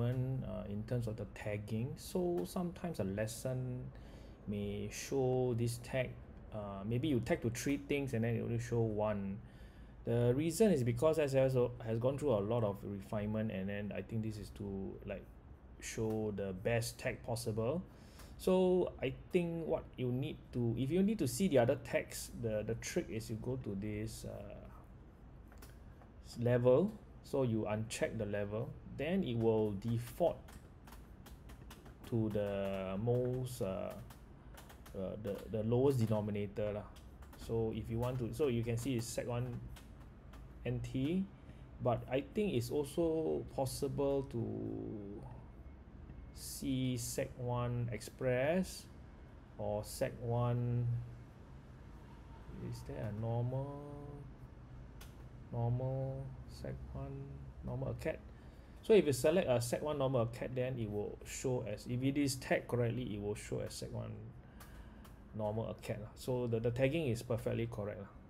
uh, in terms of the tagging. So sometimes a lesson may show this tag uh, maybe you tag to three things and then it only show one. The reason is because S_L_S has gone through a lot of refinement and then I think this is to like show the best tag possible. So I think what you need to if you need to see the other tags the the trick is you go to this uh, level so you uncheck the level then it will default to the most uh, uh, the the lowest denominator lah. So if you want to so you can see it's sec 1 NT but I think it's also possible to see sec 1 express or sec 1 is there a normal normal sec 1 normal acad so if you select a sec 1 normal acad then it will show as if it is tagged correctly it will show as sec 1 normal acad so the, the tagging is perfectly correct lah